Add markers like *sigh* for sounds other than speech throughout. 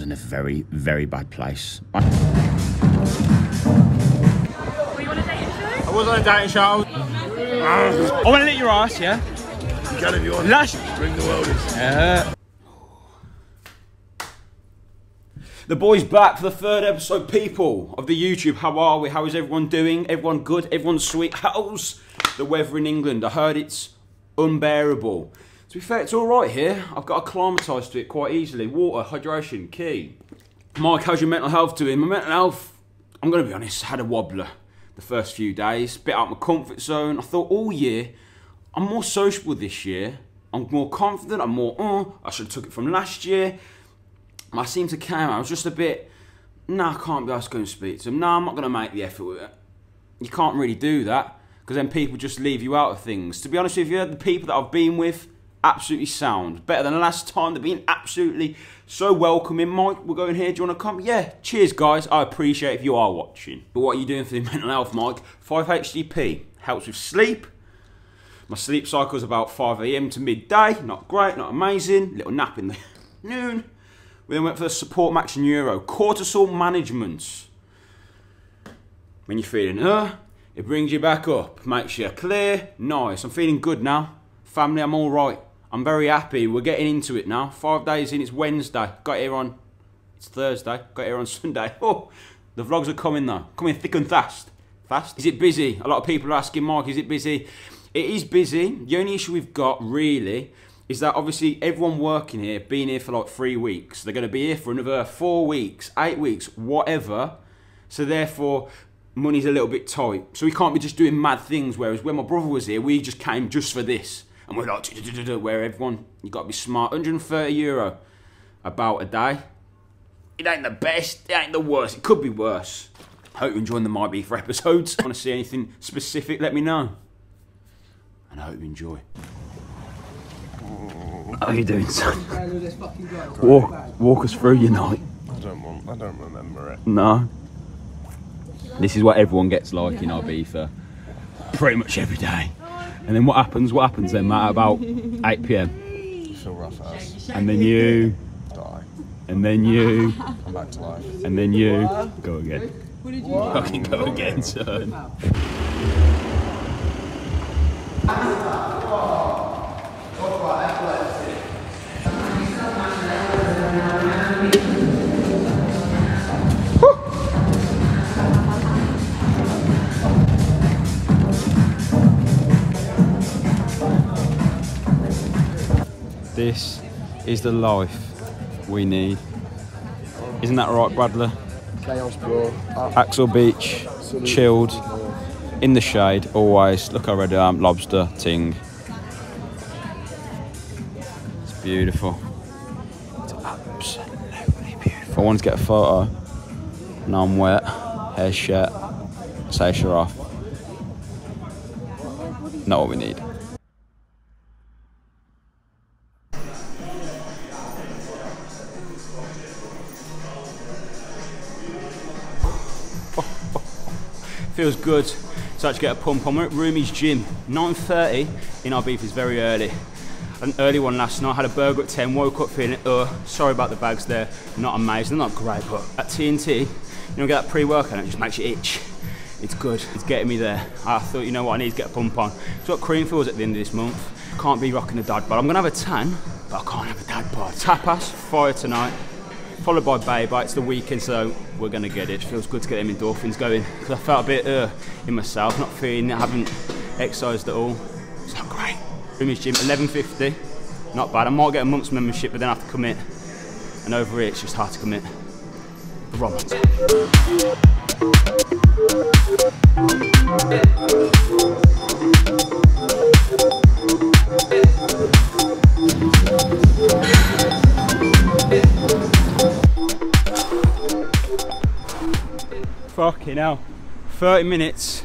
was in a very, very bad place. I Were you on a dating show? I was on a dating show. I want to lick your ass, yeah? You can if you want. Lash. Bring the world Uh, the boys back for the third episode. People of the YouTube, how are we? How is everyone doing? Everyone good? Everyone sweet? How's the weather in England? I heard it's unbearable. To be fair, it's all right here. I've got acclimatised to it quite easily. Water, hydration, key. Mike, how's your mental health doing? My mental health, I'm going to be honest, had a wobbler the first few days. Bit out of my comfort zone. I thought all year, I'm more sociable this year. I'm more confident. I'm more, uh, I should have took it from last year. I seemed to come. I was just a bit, nah, I can't be asked to go and speak to them. Nah, I'm not going to make the effort with it. You can't really do that because then people just leave you out of things. To be honest with you, the people that I've been with, absolutely sound. Better than last time. They've been absolutely so welcoming. Mike, we're going here. Do you want to come? Yeah. Cheers, guys. I appreciate if you are watching. But what are you doing for the *laughs* mental health, Mike? 5-HTP helps with sleep. My sleep cycle is about 5 a.m. to midday. Not great, not amazing. Little nap in the *laughs* noon. We then went for the support max neuro. Cortisol management. When you're feeling uh, it brings you back up. Makes you clear. Nice. I'm feeling good now. Family, I'm all right. I'm very happy. We're getting into it now. Five days in, it's Wednesday. Got here on, it's Thursday. Got here on *laughs* Sunday. Oh, the vlogs are coming though. Coming thick and fast. Fast. Is it busy? A lot of people are asking, Mark, is it busy? It is busy. The only issue we've got really is that obviously everyone working here, being here for like three weeks, they're going to be here for another four weeks, eight weeks, whatever. So therefore, money's a little bit tight. So we can't be just doing mad things. Whereas when my brother was here, we just came just for this. And we're like, where everyone, you got to be smart. 130 euro about a day. It ain't the best, it ain't the worst. It could be worse. Hope you're enjoying the MyBiza episodes. Want to see anything specific, let me know. And I hope you enjoy. How are you doing, son? Walk, walk us through your night. I don't want. I don't remember it. No. This is what everyone gets like in Ibiza. Pretty much every day. And then what happens? What happens then, Matt? About 8 pm. Feel rough ass. And then you, Die. and then you, Come back to life. and then you go again. Fucking go again, son. This is the life we need. Isn't that right, Bradley? Chaos, bro. Axel Beach, chilled, in the shade, always. Look how red I am, lobster, ting. It's beautiful. It's absolutely beautiful. I wanted to get a photo. Now I'm wet, hair shit, say off. Not what we need. Feels good to actually get a pump on. We're at Rumi's gym. 9.30 in Ibiza is very early. An early one last night, had a burger at 10, woke up feeling, uh, sorry about the bags there, not amazing, not great, but at TNT, you know, get that pre-workout and it just makes you itch. It's good, it's getting me there. I thought, you know what, I need to get a pump on. So got Creamfields at the end of this month. Can't be rocking a dad bod. I'm gonna have a tan, but I can't have a dad bod. Tapas, fire tonight followed by Babe. It's the weekend, so we're going to get it. Feels good to get them endorphins going because I felt a bit uh, in myself, not feeling, I haven't exercised at all. It's not great. Rumi's gym, 11.50. Not bad. I might get a month's membership, but then I have to commit. And over here, it's just hard to commit. The Fucking hell. 30 minutes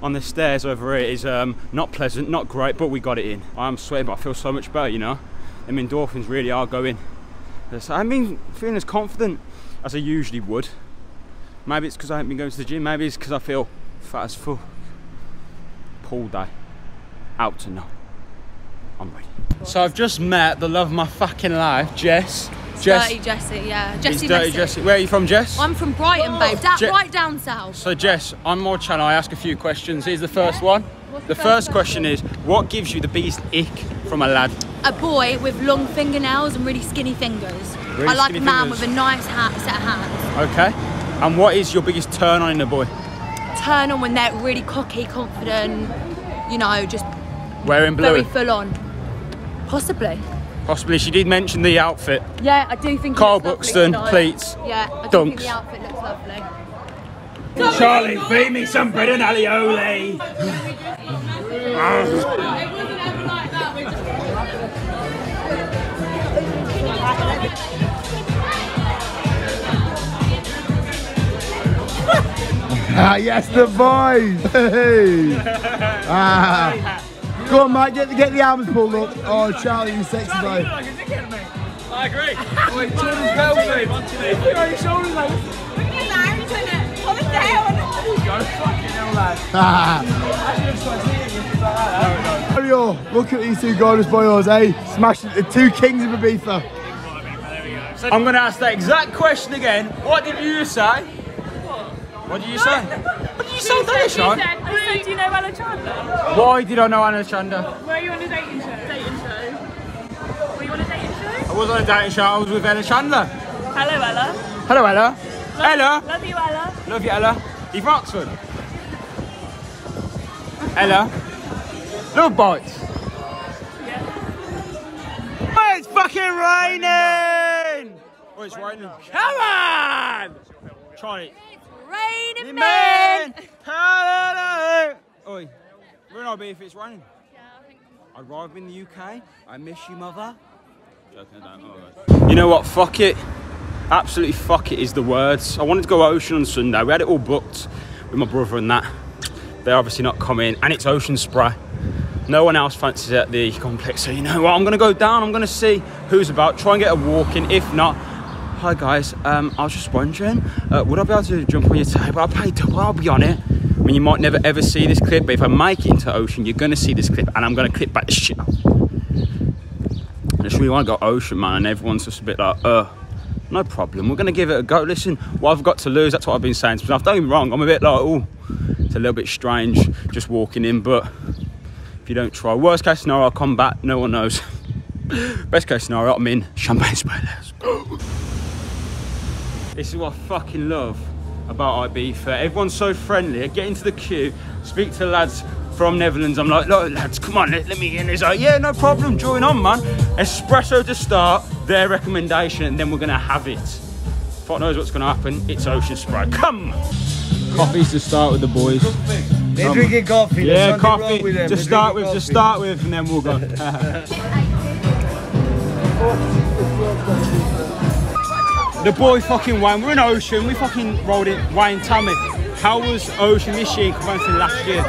on the stairs over here is um, not pleasant, not great, but we got it in. I'm sweating, but I feel so much better, you know. Them endorphins really are going. I mean, feeling as confident as I usually would. Maybe it's because I haven't been going to the gym. Maybe it's because I feel fat as fuck. Pool day. Out to know. I'm ready. So I've just met the love of my fucking life, Jess. Jess. Dirty Jessie, yeah. Jessie Dirty. Jessie. Where are you from, Jess? I'm from Brighton, babe. Da- Je- right down south. So, Jess, I'm more channel, I ask a few questions. Here's the first one. What's The the first first question is What gives you the biggest ick from a lad? A boy with long fingernails and really skinny fingers. Really I like a man fingers. with a nice hat, set of hands. Okay. And what is your biggest turn on in a boy? Turn on when they're really cocky, confident, you know, just Wearing blue. very full on. Possibly. Possibly. She did mention the outfit. Yeah, I do think it Carl looks lovely Buxton, tonight. pleats, Yeah, I do think dunks. the outfit looks lovely. Charlie, feed me some bread and alioli. Ah, yes, the boys. *laughs* Hey. Ah. Go on, Mike, Get the, get the arms pulled up. Oh, Charlie, you sexy boy. I agree. Wait, Jordan's bell, babe. Look at your shoulders, like. Mario, look at these two gorgeous boys, eh? Smashing the two kings of Ibiza. I'm going to ask that exact question again. What did you say? What did you say? What did you say, there, Sean? I said, do you know Alexander? Why did I know Anna Chanda? Were you on a dating show? Dating show? Were you on a dating show? I was on a dating show. I was with Ella Chandler. Hello, Ella. Hello, Ella. Ella. Love you, Ella. Love you, Ella. You from Oxford? Ella. Love bites. Oh, it's fucking raining! Oh, it's raining. Come on! Try it. Raining Man! men! Hallelujah! Oi, we're in Ibiza if it's raining. I'd rather be in the UK. I miss you, mother. Joking, I don't. Oh, You know what? Fuck it. Absolutely fuck it is the words. I wanted to go ocean on Sunday. We had it all booked with my brother and that. They're obviously not coming, and it's ocean spray. No one else fancies it at the complex. So you know what? I'm gonna go down. I'm gonna see who's about. Try and get a walk in. If not, hi guys. Um, I was just wondering, uh, would I be able to jump on your table? I'll pay double. I'll be on it. I mean, you might never ever see this clip, but if I make it into ocean, you're gonna see this clip, and I'm gonna clip back the shit out. I just really want to go ocean, man, and everyone's just a bit like, uh, no problem. We're gonna give it a go. Listen, what I've got to lose, that's what I've been saying. So don't get me wrong, I'm a bit like, oh, it's a little bit strange just walking in, but if you don't try, worst case scenario, I'll come back. No one knows. *laughs* Best case scenario, I'm in champagne spray. Let's go. This is what I fucking love about Ibiza. Everyone's so friendly. I get into the queue, speak to the lads from Netherlands. I'm like, look, lads, come on, let, let me in. He's like, yeah, no problem, join on, man. Espresso to start, their recommendation, and then we're gonna have it. Fuck knows what's gonna happen. It's Ocean Spray. Come! Coffees to start with the boys. They're drinking coffee. Yeah, There's coffee wrong with them. to They're start with, drinking to coffee. start with, and then we'll go. *laughs* *laughs* the boy fucking Wayne, we're in Ocean, we fucking rolled in. Wayne, tell me, how was Ocean this year compared to last year?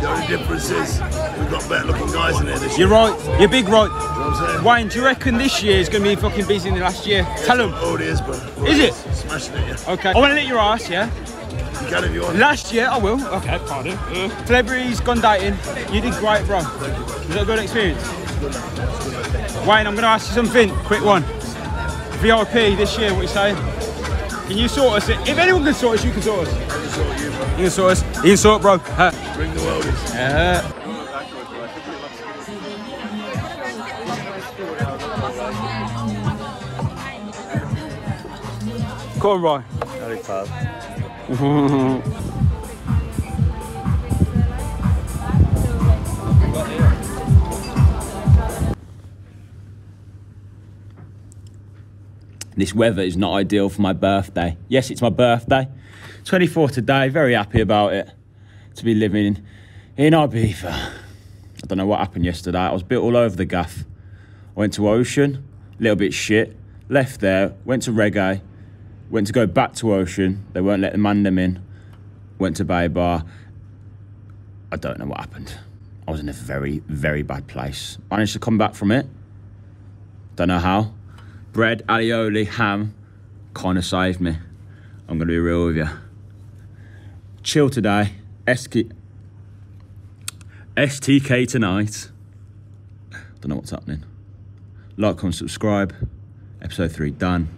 The only difference is we've got better looking guys in here this year. You're right, you're big right. You know what I'm saying? Wayne, do you reckon this year is going to be fucking busy than last year? Tell him. Oh, it is, but Is it? Smashing it, yeah. Okay. I want to lick your ass, yeah? You can if you want. Last year, I will. Okay, pardon. Celebrities gone dating. You did great, bro. Was that a good experience? Wayne, I'm going to ask you something. Quick one. VIP this year, what you saying? Can you sort us? If anyone can sort us, you can sort us. You can sort us. You can sort, bro. Uh, Bring the worldies. uh, Come on, Ryan. *laughs* This weather is not ideal for my birthday. Yes, it's my birthday. 24 today, very happy about it. To be living in Ibiza. I don't know what happened yesterday. I was built all over the gaff. I went to Ocean, a little bit shit. Left there, went to Reggae, went to go back to Ocean. They weren't letting man them in. Went to Bay Bar. I don't know what happened. I was in a very, very bad place. Managed to come back from it. Don't know how. Bread, alioli, ham, kind of saved me. I'm going to be real with you. Chill today. SK, STK tonight. Don't know what's happening. Like, comment, subscribe. Episode three done.